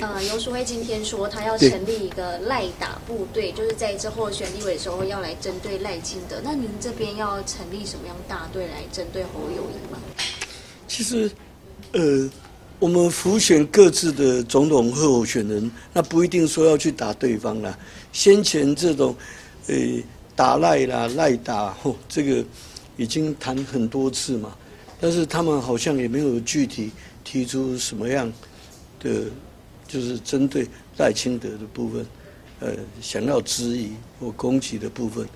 呃，游淑慧今天说他要成立一个赖打部队，就是在之后选立委的时候要来针对赖清德。那您这边要成立什么样大队来针对侯友谊吗？其实，呃，我们浮选各自的总统候选人，那不一定说要去打对方啦。先前这种，呃，打赖啦、赖打，吼，这个已经谈很多次嘛。但是他们好像也没有具体提出什么样的。就是针对赖清德的部分，呃，想要质疑或攻击的部分，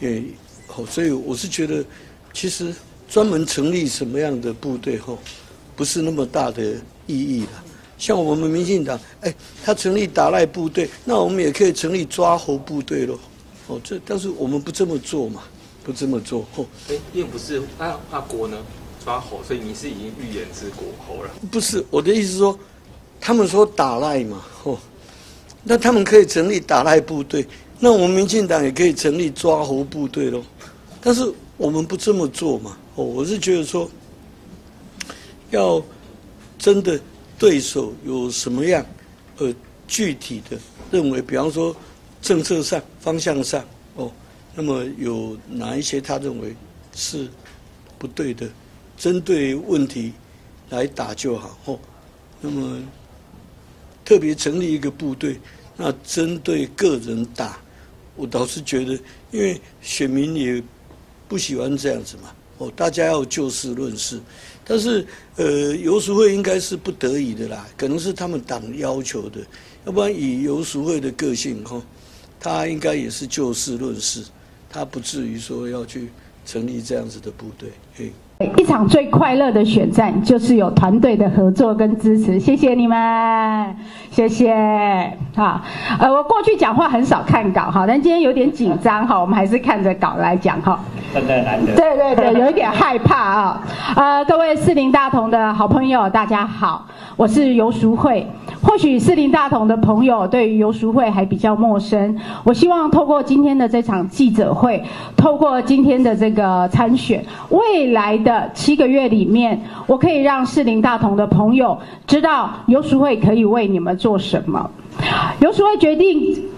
因为好，所以我是觉得，其实专门成立什么样的部队后，不是那么大的意义了。像我们民进党，哎，他成立打赖部队，那我们也可以成立抓猴部队喽。哦，这但是我们不这么做嘛，不这么做。哦，哎，又不是，那那国呢？抓猴，所以你是已经预言之国猴了？不是，我的意思说。他们说打赖嘛，哦，那他们可以成立打赖部队，那我们民进党也可以成立抓猴部队喽。但是我们不这么做嘛，哦，我是觉得说，要真的对手有什么样，呃，具体的认为，比方说政策上、方向上，哦，那么有哪一些他认为是不对的，针对问题来打就好，哦，那么。特别成立一个部队，那针对个人打，我倒是觉得，因为选民也不喜欢这样子嘛。哦，大家要就事论事，但是呃，游淑慧应该是不得已的啦，可能是他们党要求的，要不然以游淑慧的个性哈，他应该也是就事论事，他不至于说要去成立这样子的部队，嘿。一场最快乐的选战，就是有团队的合作跟支持。谢谢你们，谢谢。好，呃，我过去讲话很少看稿哈，但今天有点紧张哈，我们还是看着稿来讲哈。真的难得。对对对，有一点害怕啊。呃，各位四零大同的好朋友，大家好，我是游淑慧。或许四林大同的朋友对于游淑慧还比较陌生。我希望透过今天的这场记者会，透过今天的这个参选，未来的七个月里面，我可以让四林大同的朋友知道游淑慧可以为你们做什么。游淑慧决定。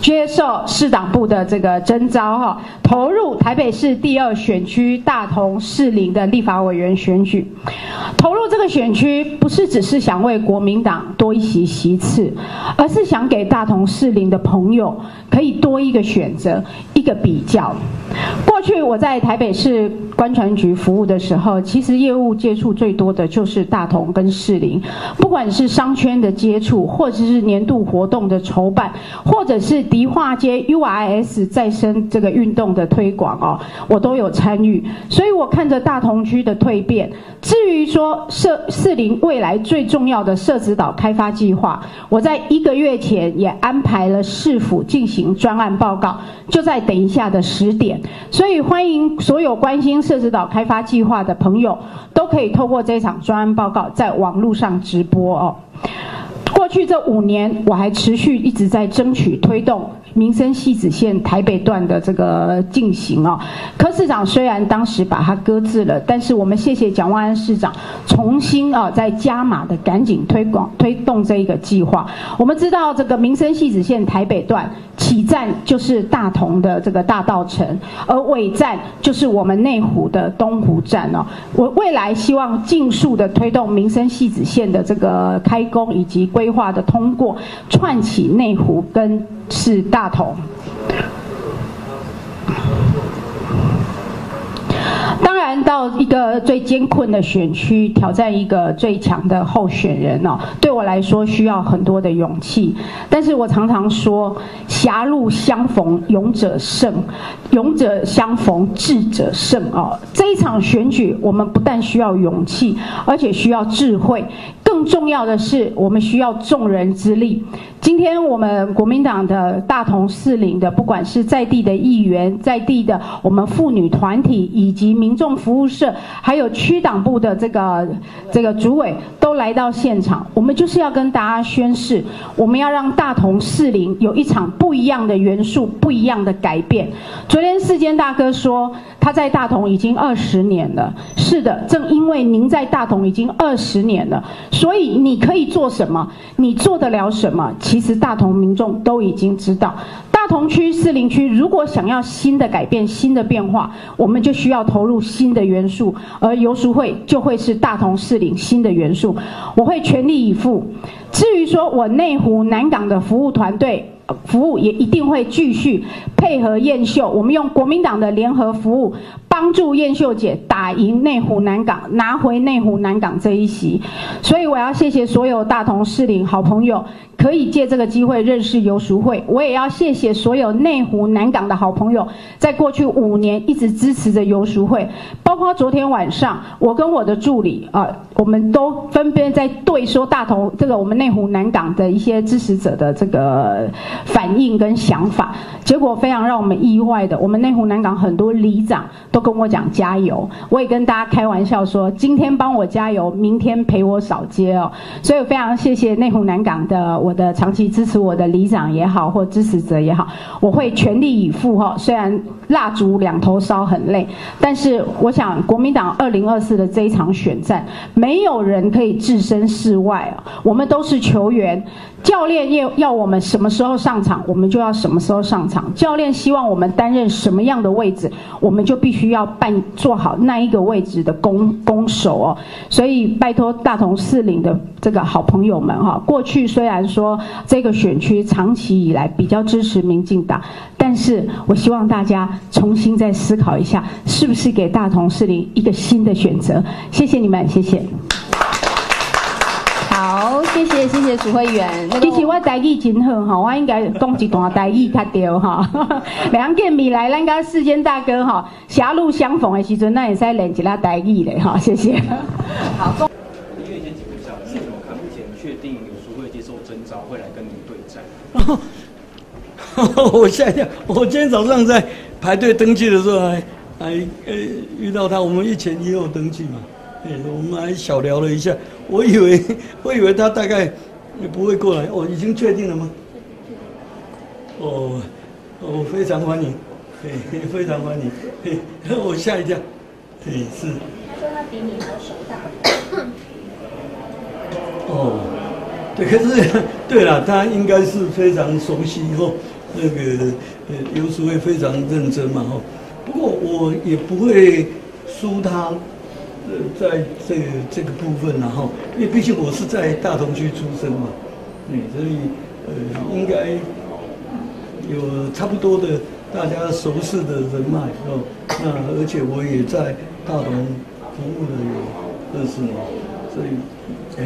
接受市党部的这个征召，哈，投入台北市第二选区大同市林的立法委员选举。投入这个选区，不是只是想为国民党多一席席次，而是想给大同市林的朋友可以多一个选择，一个比较。去我在台北市关船局服务的时候，其实业务接触最多的就是大同跟士林，不管是商圈的接触，或者是年度活动的筹办，或者是迪化街 UIS 再生这个运动的推广哦，我都有参与，所以我看着大同区的蜕变。至于说社士林未来最重要的社子岛开发计划，我在一个月前也安排了市府进行专案报告，就在等一下的十点。所以所以欢迎所有关心社子岛开发计划的朋友，都可以透过这场专案报告在网络上直播哦。过去这五年，我还持续一直在争取推动。民生西子线台北段的这个进行哦，柯市长虽然当时把它搁置了，但是我们谢谢蒋万安市长重新啊在加码的赶紧推广推动这一个计划。我们知道这个民生西子线台北段起站就是大同的这个大道城，而尾站就是我们内湖的东湖站哦。我未来希望尽速的推动民生西子线的这个开工以及规划的通过，串起内湖跟。是大同。当然，到一个最艰困的选区挑战一个最强的候选人哦，对我来说需要很多的勇气。但是我常常说，狭路相逢勇者胜，勇者相逢智者胜哦。这一场选举，我们不但需要勇气，而且需要智慧。更重要的是，我们需要众人之力。今天我们国民党的大同四零的，不管是在地的议员，在地的我们妇女团体，以及民众服务社，还有区党部的这个这个主委，都来到现场。我们就是要跟大家宣誓，我们要让大同四零有一场不一样的元素，不一样的改变。昨天世坚大哥说他在大同已经二十年了，是的，正因为您在大同已经二十年了，所以你可以做什么，你做得了什么，其实大同民众都已经知道。大同区、士林区如果想要新的改变、新的变化，我们就需要投入新的元素，而游淑会就会是大同士林新的元素。我会全力以赴。至于说我内湖南港的服务团队，服务也一定会继续配合燕秀，我们用国民党的联合服务。帮助燕秀姐打赢内湖南港，拿回内湖南港这一席，所以我要谢谢所有大同市领好朋友，可以借这个机会认识游淑慧。我也要谢谢所有内湖南港的好朋友，在过去五年一直支持着游淑慧，包括昨天晚上我跟我的助理啊，我们都分别在对说大同这个我们内湖南港的一些支持者的这个反应跟想法，结果非常让我们意外的，我们内湖南港很多里长都。跟我讲加油，我也跟大家开玩笑说，今天帮我加油，明天陪我扫街哦。所以非常谢谢内湖南港的我的长期支持我的里长也好，或支持者也好，我会全力以赴哈。虽然蜡烛两头烧很累，但是我想国民党二零二四的这一场选战，没有人可以置身事外啊。我们都是球员。教练要要我们什么时候上场，我们就要什么时候上场。教练希望我们担任什么样的位置，我们就必须要办做好那一个位置的攻攻守哦。所以拜托大同四岭的这个好朋友们哈，过去虽然说这个选区长期以来比较支持民进党，但是我希望大家重新再思考一下，是不是给大同四岭一个新的选择？谢谢你们，谢谢。好，谢谢谢谢楚会员。其实我台语真好哈，我应该讲一段台语较对哈。两见面来，咱家世间大哥哈，狭路相逢的时阵，那也使练一下台语嘞哈。谢谢。好。医院先请问一下，是怎么看？目前确定有书会接受征召，会来跟您对战？我吓一跳，我今天早上在排队登记的时候，还还呃遇到他，我们以前也有登记嘛。哎，我们还小聊了一下，我以为我以为他大概也不会过来，哦，已经确定了吗？哦，哦，非常欢迎，嘿，非常欢迎，嘿，我吓一跳，对，是。他说他比你的手大。哦，对，可是对了，他应该是非常熟悉哦，那个呃，有时会非常认真嘛，哦，不过我也不会输他。呃，在这个这个部分，然后，因为毕竟我是在大同区出生嘛，嗯，所以呃，应该有差不多的大家熟识的人脉哦。那而且我也在大同服务了有二十年，所以哎，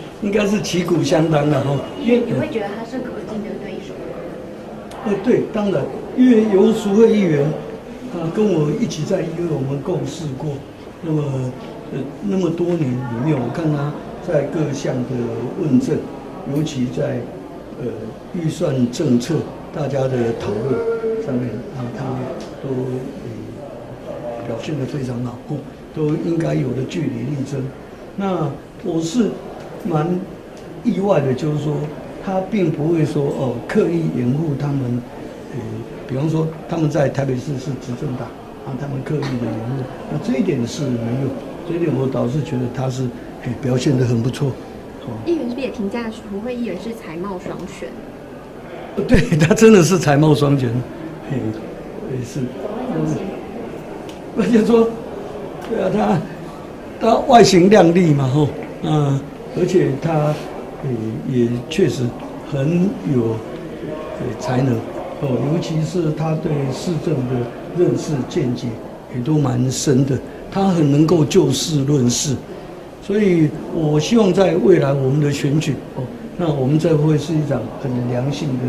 应该是旗鼓相当的哈。因为你会觉得他是可敬的对手。哎，对，当然，因为有熟会议员啊，跟我一起在一个，我们共事过。那么，呃，那么多年里面，我看他在各项的问政，尤其在呃预算政策大家的讨论上面啊，他都表现得非常好，都应该有的据理力争。那我是蛮意外的，就是说他并不会说哦刻意掩护他们，呃，比方说他们在台北市是执政党。啊，他们刻意的融入，那这一点是没有，这一点我倒是觉得他是表现的很不错。议员是不是也评价不会议员是才貌双全？对他真的是才貌双全，嘿，也是。而且说，对啊，他他外形靓丽嘛，吼，嗯，而且他也也确实很有才能，哦，尤其是他对市政的。认识见解也都蛮深的，他很能够就事论事，所以我希望在未来我们的选举哦，那我们这会是一场很良性的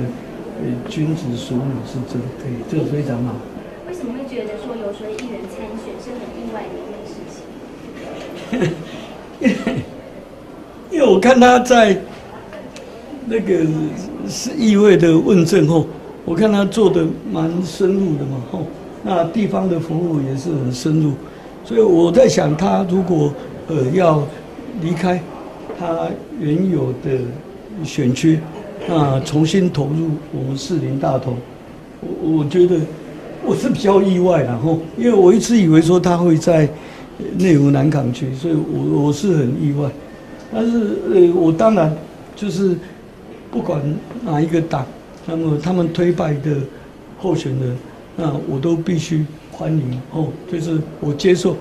呃君子淑女之争，对，这个非常好。为什么会觉得说有谁议员参选是很意外的一件事情？因为我看他在那个是议会的问政后，我看他做的蛮深入的嘛，吼。那地方的服务也是很深入，所以我在想，他如果呃要离开他原有的选区，那重新投入我们士林大同，我我觉得我是比较意外然后，因为我一直以为说他会在内湖南港区，所以我我是很意外。但是呃，我当然就是不管哪一个党，那么他们推派的候选人，那我都必须欢迎哦，就是我接受